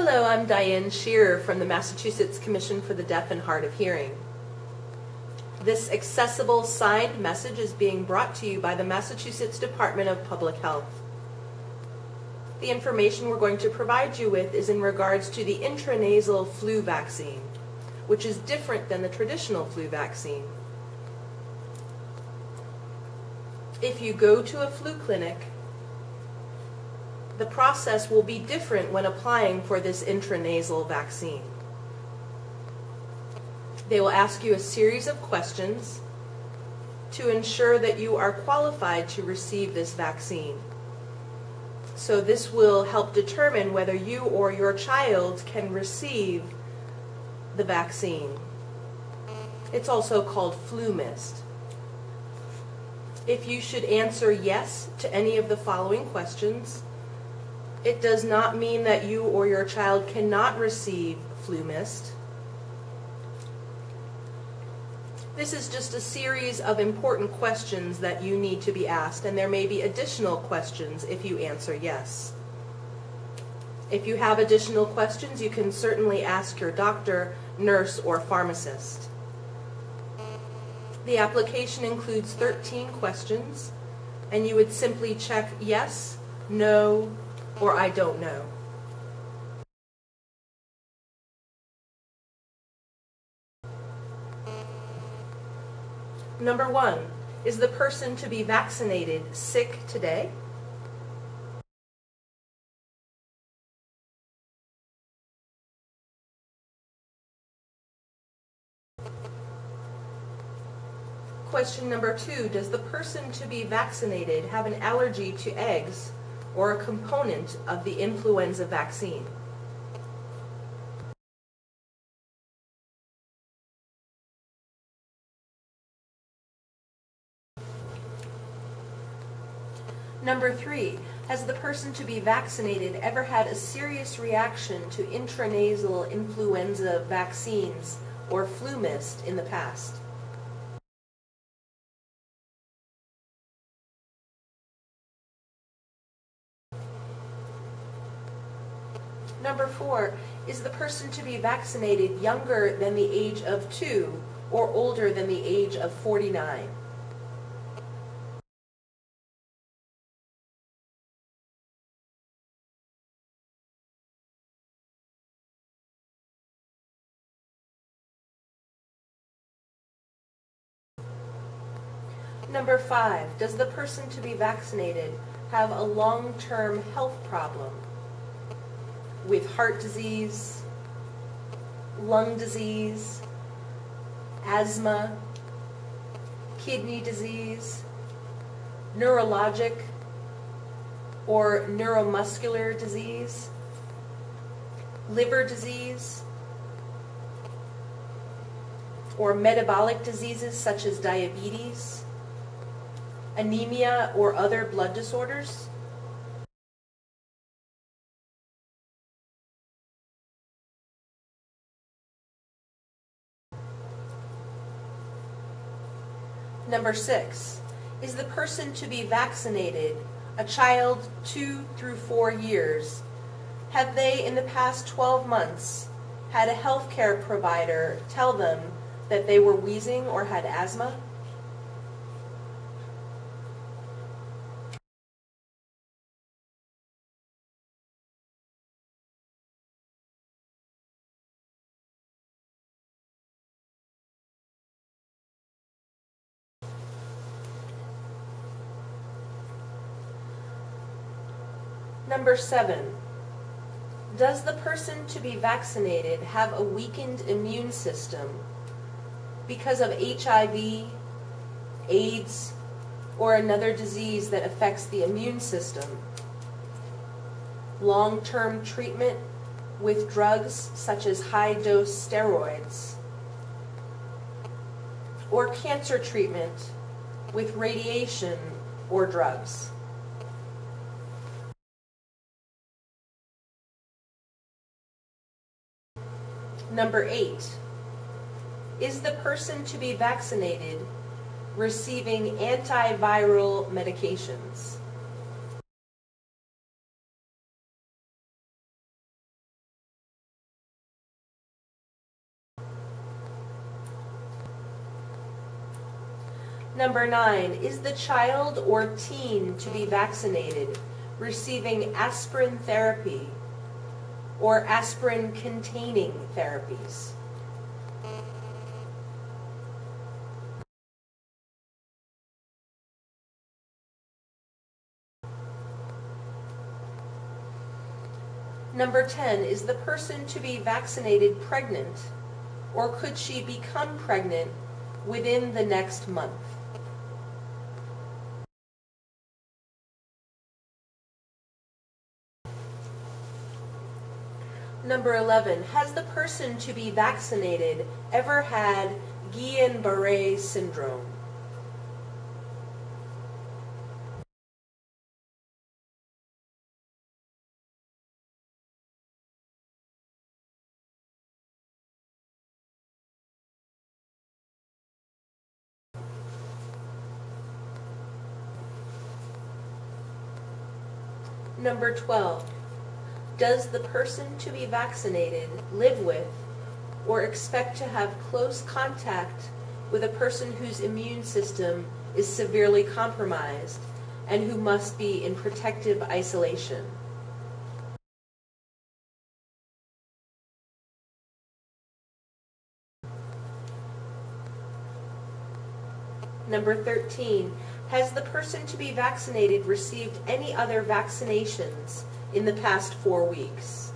Hello, I'm Diane Shearer from the Massachusetts Commission for the Deaf and Hard of Hearing. This accessible signed message is being brought to you by the Massachusetts Department of Public Health. The information we're going to provide you with is in regards to the intranasal flu vaccine, which is different than the traditional flu vaccine. If you go to a flu clinic, the process will be different when applying for this intranasal vaccine. They will ask you a series of questions to ensure that you are qualified to receive this vaccine. So this will help determine whether you or your child can receive the vaccine. It's also called FluMist. If you should answer yes to any of the following questions, it does not mean that you or your child cannot receive FluMist. This is just a series of important questions that you need to be asked, and there may be additional questions if you answer yes. If you have additional questions, you can certainly ask your doctor, nurse, or pharmacist. The application includes 13 questions, and you would simply check yes, no, or I don't know. Number one, is the person to be vaccinated sick today? Question number two, does the person to be vaccinated have an allergy to eggs or a component of the influenza vaccine? Number three, has the person to be vaccinated ever had a serious reaction to intranasal influenza vaccines or FluMist in the past? Number four, is the person to be vaccinated younger than the age of two or older than the age of 49? Number five, does the person to be vaccinated have a long-term health problem with heart disease, lung disease, asthma, kidney disease, neurologic or neuromuscular disease, liver disease, or metabolic diseases such as diabetes, anemia, or other blood disorders? Number six, is the person to be vaccinated a child two through four years? Have they, in the past 12 months, had a healthcare provider tell them that they were wheezing or had asthma? Number seven, does the person to be vaccinated have a weakened immune system because of HIV, AIDS, or another disease that affects the immune system? Long-term treatment with drugs such as high-dose steroids, or cancer treatment with radiation or drugs. Number eight, is the person to be vaccinated receiving antiviral medications? Number nine, is the child or teen to be vaccinated receiving aspirin therapy or aspirin containing therapies? Number 10, is the person to be vaccinated pregnant or could she become pregnant within the next month? Number 11, has the person to be vaccinated ever had Guillain-Barré syndrome? Number 12, does the person to be vaccinated live with or expect to have close contact with a person whose immune system is severely compromised and who must be in protective isolation? Number 13, has the person to be vaccinated received any other vaccinations in the past four weeks?